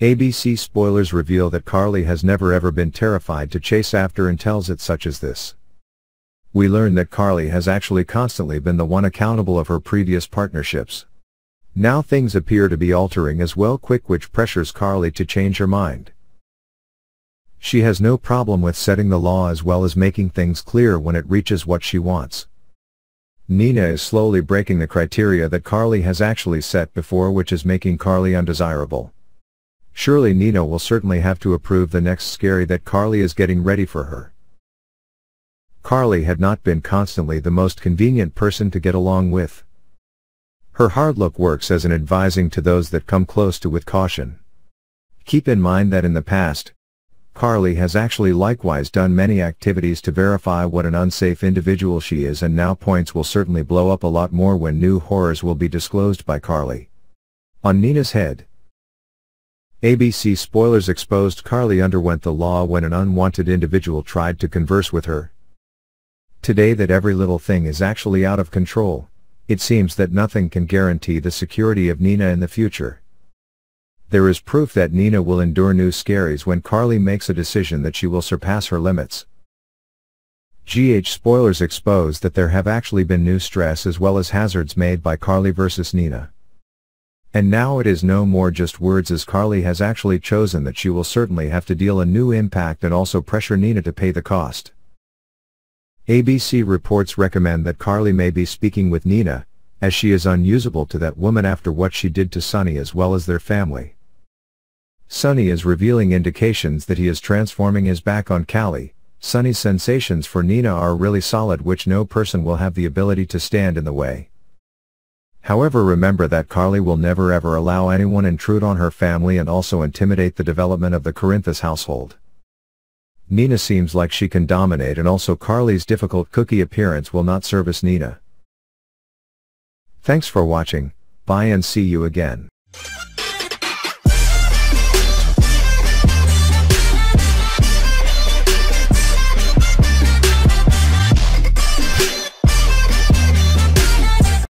ABC spoilers reveal that Carly has never ever been terrified to chase after and tells it such as this. We learn that Carly has actually constantly been the one accountable of her previous partnerships. Now things appear to be altering as well quick which pressures Carly to change her mind. She has no problem with setting the law as well as making things clear when it reaches what she wants. Nina is slowly breaking the criteria that Carly has actually set before which is making Carly undesirable. Surely Nina will certainly have to approve the next scary that Carly is getting ready for her. Carly had not been constantly the most convenient person to get along with. Her hard look works as an advising to those that come close to with caution. Keep in mind that in the past, Carly has actually likewise done many activities to verify what an unsafe individual she is and now points will certainly blow up a lot more when new horrors will be disclosed by Carly. On Nina's head. ABC spoilers exposed Carly underwent the law when an unwanted individual tried to converse with her. Today that every little thing is actually out of control, it seems that nothing can guarantee the security of Nina in the future. There is proof that Nina will endure new scaries when Carly makes a decision that she will surpass her limits. GH spoilers expose that there have actually been new stress as well as hazards made by Carly versus Nina. And now it is no more just words as Carly has actually chosen that she will certainly have to deal a new impact and also pressure Nina to pay the cost. ABC reports recommend that Carly may be speaking with Nina, as she is unusable to that woman after what she did to Sonny as well as their family. Sonny is revealing indications that he is transforming his back on Callie. Sonny's sensations for Nina are really solid which no person will have the ability to stand in the way. However remember that Carly will never ever allow anyone intrude on her family and also intimidate the development of the Corinthos household. Nina seems like she can dominate and also Carly's difficult cookie appearance will not service Nina. Thanks for watching, bye and see you again.